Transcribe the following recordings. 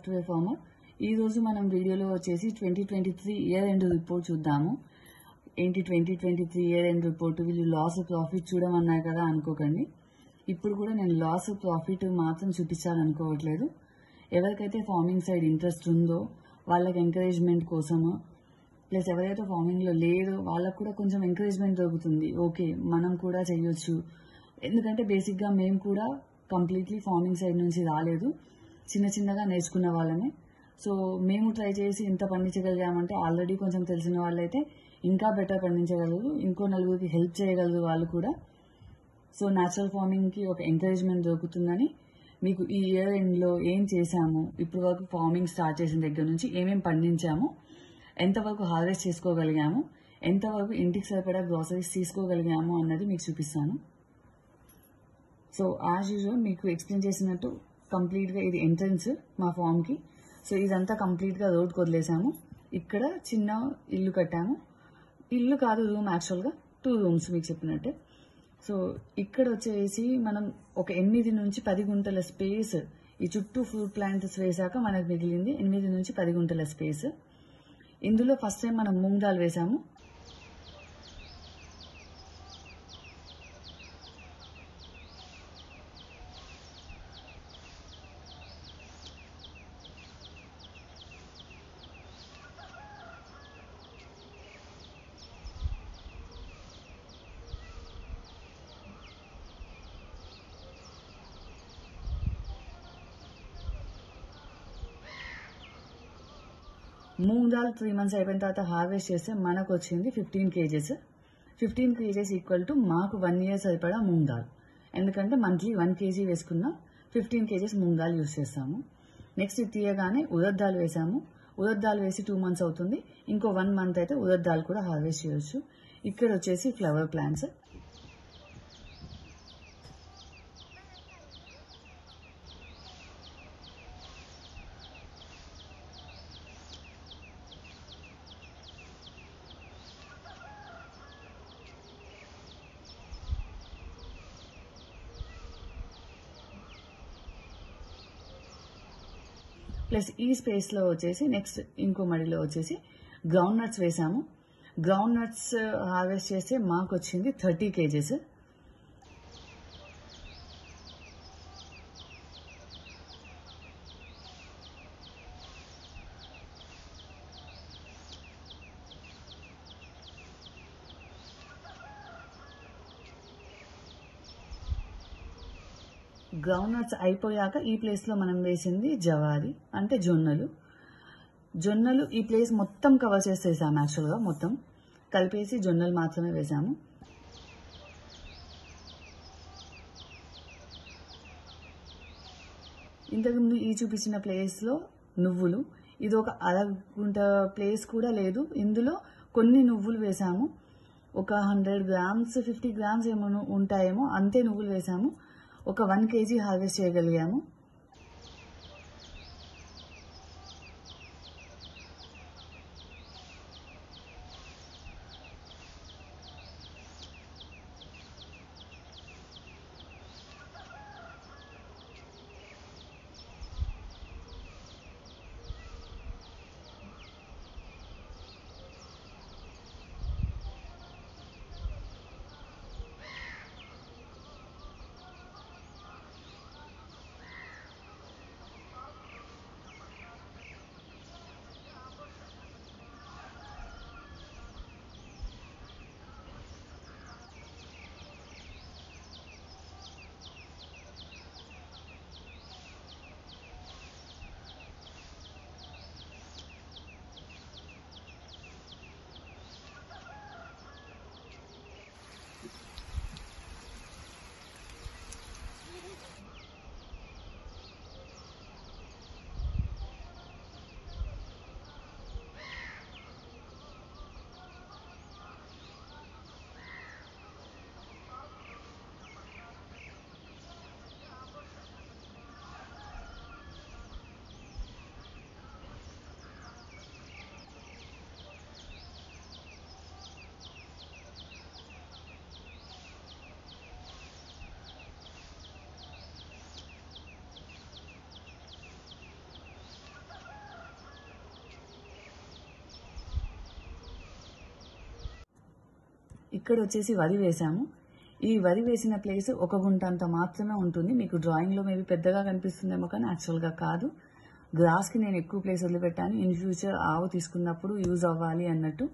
Software form. ఈ రోజు మనం వీడియోలో వచ్చేసి twenty twenty three year end report చూద్దాము. ఏంటి twenty twenty three year end report? వీళ్ళు లాస్ ప్రాఫిట్ చూడమన్నారు కదా అనుకోకండి. ఇప్పుడు కూడా నేను లాస్ ప్రాఫిట్ మాత్రం చూపించాలనుకోవట్లేదు. ఎవరికైతే ఫార్మింగ్ సైడ్ ఇంట్రెస్ట్ ఉందో వాళ్ళకి ఎంకరేజ్మెంట్ కోసము ప్లస్ ఎవరైతే ఫార్మింగ్లో లేరో వాళ్ళకు కూడా కొంచెం ఎంకరేజ్మెంట్ దొరుకుతుంది. ఓకే మనం కూడా చేయొచ్చు. ఎందుకంటే బేసిక్గా మేము కూడా కంప్లీట్లీ ఫార్మింగ్ సైడ్ నుంచి రాలేదు. చిన్న చిన్నగా నేర్చుకున్న వాళ్ళమే. సో మేము ట్రై చేసి ఇంత పండించగలిగామంటే ఆల్రెడీ కొంచెం తెలిసిన వాళ్ళైతే ఇంకా బెటర్ పండించగలరు. ఇంకో నలుగురికి హెల్ప్ చేయగలరు వాళ్ళు కూడా. సో న్యాచురల్ ఫార్మింగ్కి ఒక ఎంకరేజ్మెంట్ దొరుకుతుందని మీకు ఈ ఇయర్ ఎండ్లో ఏం చేశాము ఇప్పటి వరకు ఫార్మింగ్ స్టార్ట్ చేసిన దగ్గర నుంచి ఏమేమి పండించాము ఎంతవరకు హార్వెస్ట్ చేసుకోగలిగాము ఎంతవరకు ఇంటికి సరిపడా గ్రాసరీస్ తీసుకోగలిగాము అన్నది మీకు చూపిస్తాను. సో యాజ్ యూజువల్ మీకు ఎక్స్ప్లెయిన్ చేసినట్టు కంప్లీట్గా ఇది ఎంట్రన్స్ మా ఫామ్కి సో ఇదంతా కంప్లీట్గా రోడ్ వదిలేసాము. ఇక్కడ చిన్న ఇల్లు కట్టాము. ఇల్లు కాదు రూమ్ యాక్చువల్గా టూ రూమ్స్ మీకు చెప్పినట్టే. సో ఇక్కడ వచ్చేసి మనం ఒక ఎనిమిది నుంచి పది గుంటల స్పేస్ ఈ చుట్టూ ఫ్రూట్ ప్లాంట్స్ వేసాక మనకు మిగిలింది ఎనిమిది నుంచి పది గుంటల స్పేస్. ఇందులో ఫస్ట్ టైం మనం మూంగ్ దాల్ వేసాము. మూంగ్ దాల్ త్రీ మంత్స్ అయిపోయిన తర్వాత హార్వెస్ట్ చేస్తే మనకు వచ్చింది fifteen kgs fifteen kgs equal to మాకు వన్ ఇయర్ సరిపడా మూంగ్ దాల్ ఎందుకంటే మంత్లీ వన్ కేజీ వేసుకున్న fifteen kgs moong dal use చేస్తాము. నెక్స్ట్ తీయగానే ఉదద్ వేసాము. ఉదద్ వేసి టూ మంత్స్ అవుతుంది. ఇంకో వన్ మంత్ అయితే ఉదద్ కూడా హార్వెస్ట్ చేయొచ్చు. ఇక్కడ వచ్చేసి ఫ్లవర్ ప్లాంట్స్ ప్లస్ ఈ స్పేస్లో వచ్చేసి నెక్స్ట్ ఇంకో మడిలో వచ్చేసి గ్రౌండ్ నట్స్ వేసాము. గ్రౌండ్ నట్స్ హార్వెస్ట్ చేస్తే మాకు వచ్చింది థర్టీ కేజెస్. గ్రౌండ్నట్స్ అయిపోయాక ఈ ప్లేస్లో మనం వేసింది జవారి అంటే జొన్నలు. జొన్నలు ఈ ప్లేస్ మొత్తం కవర్ చేసేసాము యాక్చువల్గా మొత్తం. కలిపేసి జొన్నలు మాత్రమే వేసాము. ఇంతకుముందు ఈ చూపించిన ప్లేస్లో నువ్వులు. ఇది ఒక అరగుంట ప్లేస్ కూడా లేదు. ఇందులో కొన్ని నువ్వులు వేసాము. ఒక హండ్రెడ్ గ్రామ్స్ ఫిఫ్టీ గ్రామ్స్ ఏమో ఉంటాయేమో అంతే నువ్వులు వేసాము. ఒక వన్ కేజీ హార్వెస్ట్ చేయగలిగాము. ఇక్కడ వచ్చేసి వరి వేసాము. ఈ వరి వేసిన ప్లేస్ ఒక గుంట అంత మాత్రమే ఉంటుంది. మీకు డ్రాయింగ్లో మేబీ పెద్దగా కనిపిస్తుందేమో కానీ యాక్చువల్గా కాదు. గ్రాస్కి నేను ఎక్కువ ప్లేస్ వదిలిపెట్టాను. ఇన్ ఫ్యూచర్ ఆవు తీసుకున్నప్పుడు యూజ్ అవ్వాలి అన్నట్టు.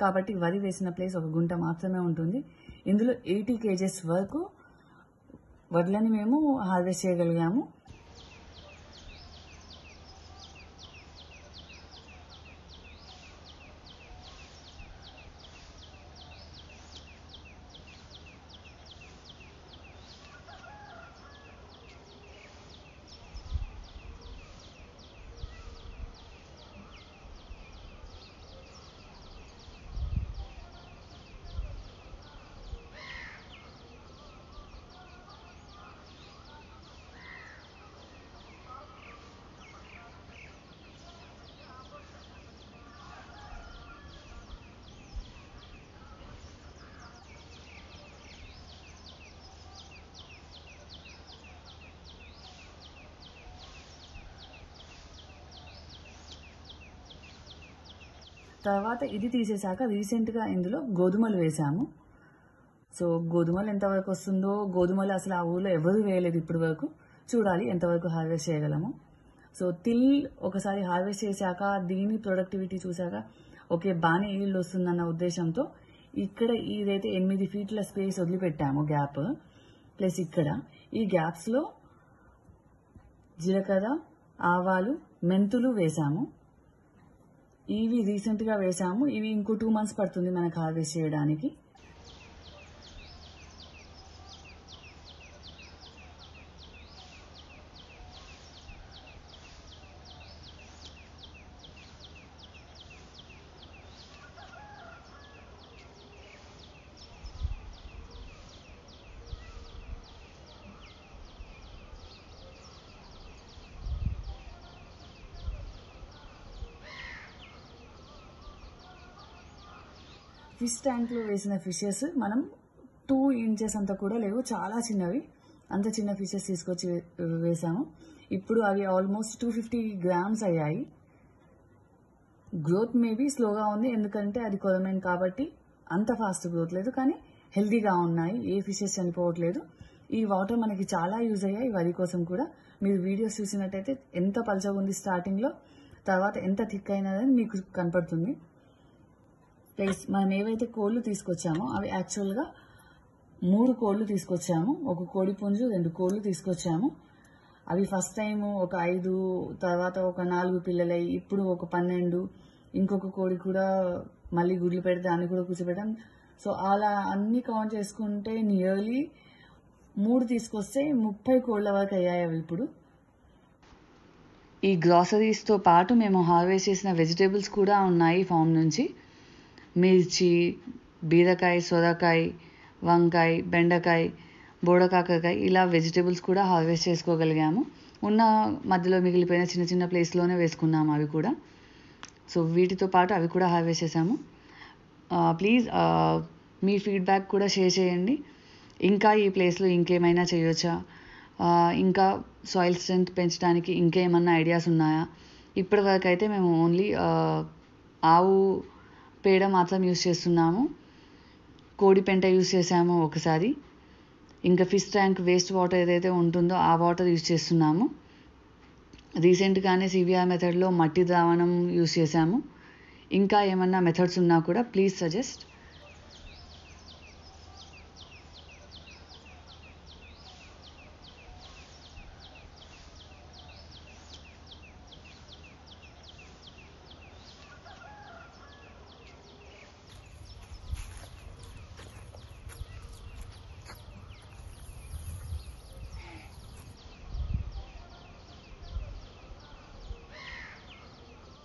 కాబట్టి వరి వేసిన ప్లేస్ ఒక గుంట మాత్రమే ఉంటుంది. ఇందులో ఎయిటీ కేజెస్ వరకు వడ్లని మేము హార్వెస్ట్ చేయగలిగాము. తర్వాత ఇది తీసేశాక రీసెంట్గా ఇందులో గోధుమలు వేసాము సో గోధుమలు ఎంతవరకు వస్తుందో గోధుమలు అసలు ఆ ఊళ్ళో ఎవరు వేయలేదు ఇప్పటి వరకు. చూడాలి ఎంతవరకు హార్వెస్ట్ చేయగలము. సో తిల్ ఒకసారి హార్వెస్ట్ చేశాక దీని ప్రొడక్టివిటీ చూశాక ఓకే బాగానే ఈల్డ్ వస్తుందన్న ఉద్దేశంతో ఇక్కడ ఇదైతే ఎనిమిది ఫీట్ల స్పేస్ వదిలిపెట్టాము గ్యాప్. ప్లస్ ఇక్కడ ఈ గ్యాప్స్లో జీలకర్ర ఆవాలు మెంతులు వేసాము ఇవి రీసెంట్గా వేసాము. ఇవి ఇంకో టూ మంత్స్ పడుతుంది మనకు హార్వెస్ట్ చేయడానికి. ఫిష్ ట్యాంక్లో వేసిన ఫిషెస్ మనం టూ ఇంచెస్ అంత కూడా లేవు చాలా చిన్నవి. అంత చిన్న ఫిషెస్ తీసుకొచ్చి వేసాము. ఇప్పుడు అవి ఆల్మోస్ట్ టూ ఫిఫ్టీ గ్రామ్స్ అయ్యాయి. గ్రోత్ మేబీ స్లోగా ఉంది ఎందుకంటే అది కొలమైన్ కాబట్టి అంత ఫాస్ట్ గ్రోత్ లేదు కానీ హెల్దీగా ఉన్నాయి. ఏ ఫిషెస్ చనిపోవట్లేదు. ఈ వాటర్ మనకి చాలా యూజ్ అయ్యాయి వరి కోసం కూడా. మీరు వీడియోస్ చూసినట్టయితే ఎంత పలచగా ఉంది స్టార్టింగ్లో తర్వాత ఎంత థిక్ అయినదని మీకు కనపడుతుంది. ప్లేస్ మనం ఏవైతే కోళ్ళు తీసుకొచ్చామో అవి యాక్చువల్గా మూడు కోళ్ళు తీసుకొచ్చాము. ఒక కోడి పుంజు రెండు కోళ్ళు తీసుకొచ్చాము. అవి ఫస్ట్ టైము ఒక ఐదు తర్వాత ఒక నాలుగు పిల్లలై ఇప్పుడు ఒక పన్నెండు ఇంకొక కోడి కూడా మళ్ళీ గుడ్లు పెడితే దాన్ని కూడా కూర్చోబెట్టాం. సో అలా అన్ని కౌంట్ చేసుకుంటే నియర్లీ మూడు తీసుకొస్తే ముప్పై కోళ్ళ వరకు అయ్యాయి అవి ఇప్పుడు. ఈ గ్రాసరీస్తో పాటు మేము హార్వెస్ట్ చేసిన వెజిటేబుల్స్ కూడా ఉన్నాయి ఫామ్ నుంచి. మిర్చి బీరకాయ సొరకాయ వంకాయ బెండకాయ బోడకాకరకాయ ఇలా వెజిటేబుల్స్ కూడా హార్వెస్ట్ చేసుకోగలిగాము. ఉన్న మధ్యలో మిగిలిపోయిన చిన్న చిన్న ప్లేస్లోనే వేసుకున్నాము అవి కూడా. సో వీటితో పాటు అవి కూడా హార్వెస్ట్ చేసాము ప్లీజ్ మీ ఫీడ్బ్యాక్ కూడా షేర్ చేయండి. ఇంకా ఈ ప్లేస్లో ఇంకేమైనా చేయొచ్చా? ఇంకా సాయిల్ స్ట్రెంత్ పెంచడానికి ఇంకేమన్నా ఐడియాస్ ఉన్నాయా? ఇప్పటివరకు అయితే మేము ఓన్లీ ఆవు పేడ మాత్రం యూస్ చేస్తున్నాము. కోడి పెంట యూస్ చేసాము ఒకసారి. ఇంకా ఫిష్ ట్యాంక్ వేస్ట్ వాటర్ ఏదైతే ఉంటుందో ఆ వాటర్ యూస్ చేస్తున్నాము. రీసెంట్గానే సివిఆర్ మెథడ్లో మట్టి ద్రావణం యూస్ చేసాము ఇంకా ఏమన్నా మెథడ్స్ ఉన్నా కూడా ప్లీజ్ సజెస్ట్